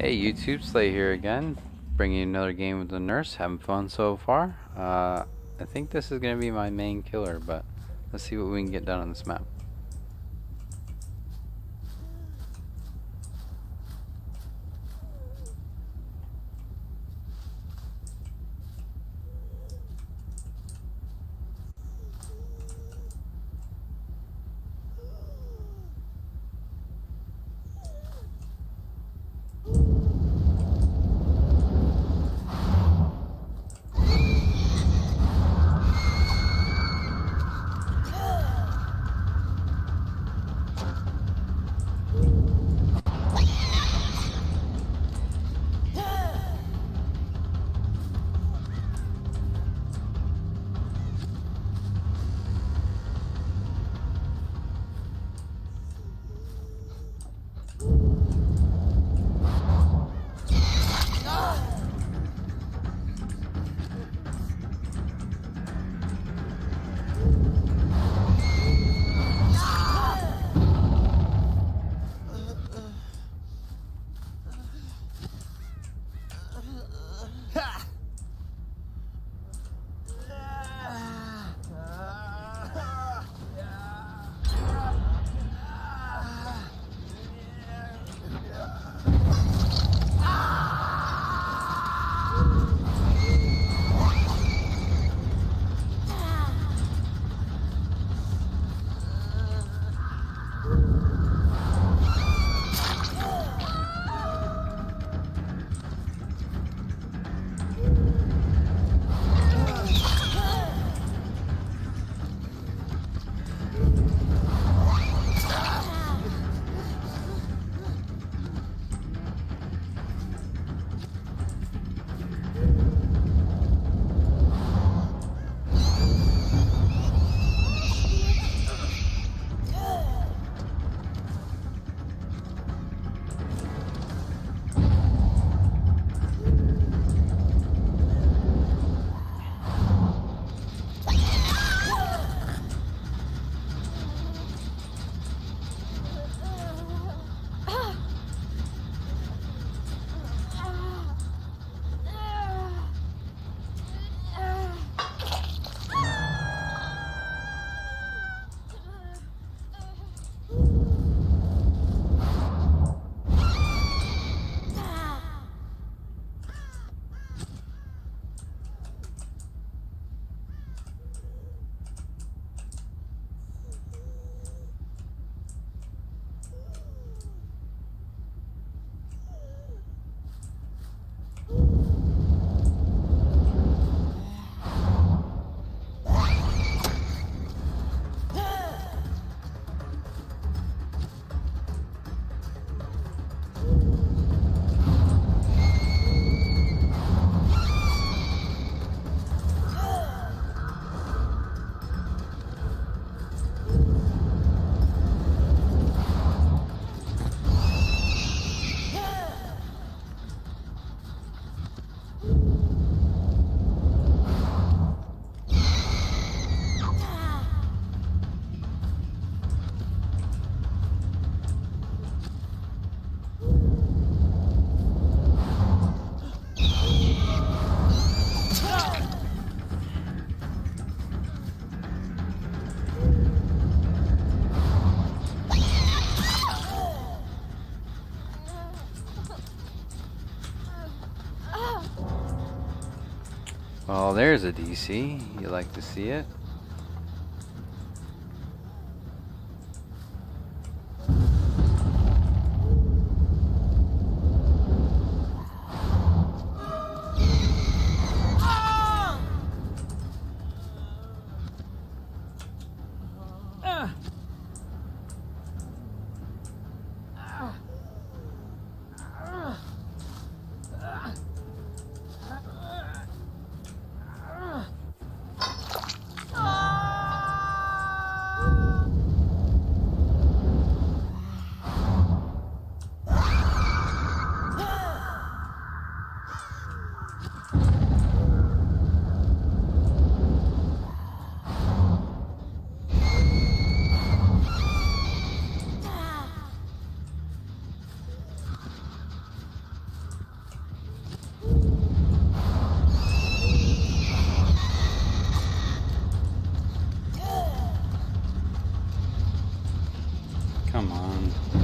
Hey YouTube, Slay here again, bringing you another game with the nurse, having fun so far. Uh, I think this is going to be my main killer, but let's see what we can get done on this map. There's a DC. You like to see it? Come on.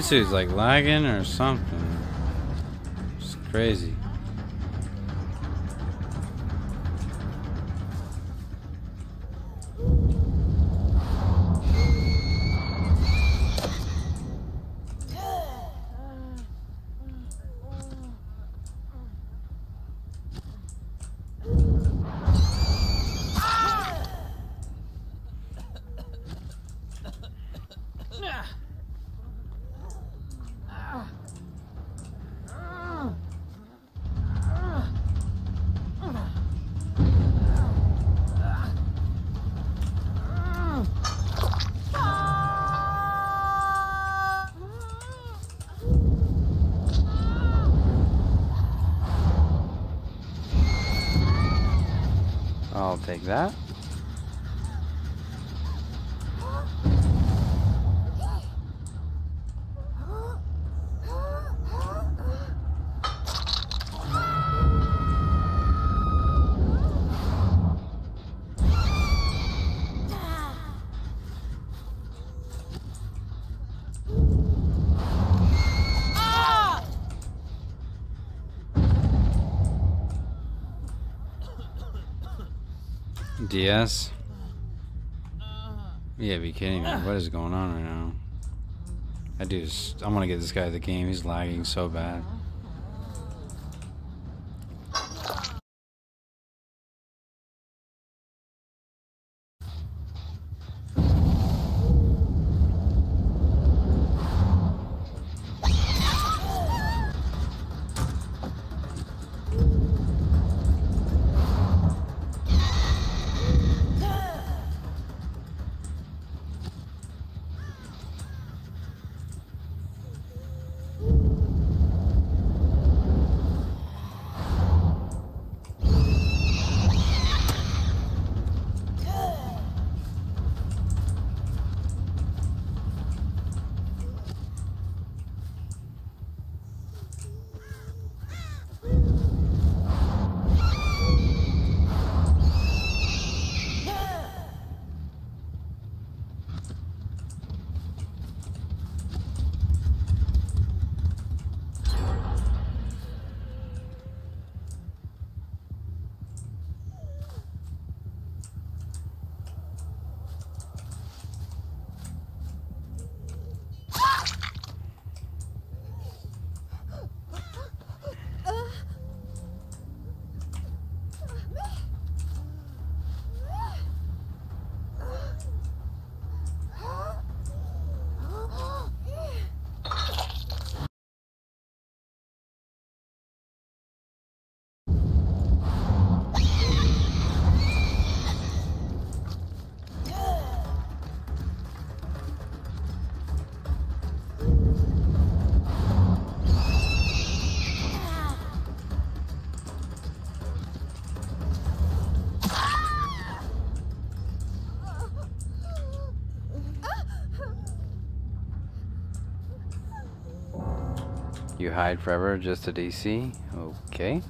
This dude's like lagging or something. It's crazy. Take that. DS? Yeah, be kidding me. What is going on right now? I do. I'm gonna get this guy the game. He's lagging so bad. You hide forever, just a DC. Okay.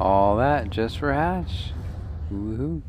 All that just for Hatch. Woohoo.